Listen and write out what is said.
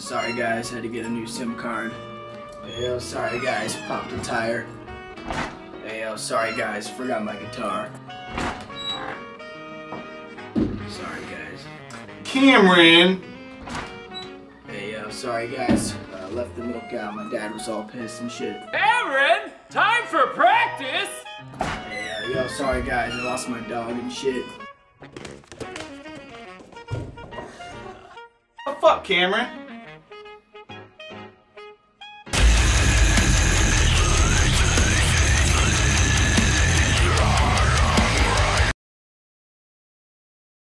sorry guys, had to get a new SIM card. Hey yo, sorry guys, popped a tire. Hey yo, sorry guys, forgot my guitar. Sorry guys. Cameron! Hey yo, sorry guys, uh, left the milk out. My dad was all pissed and shit. Cameron, time for practice. Hey uh, yo, sorry guys, I lost my dog and shit. Fuck, Cameron.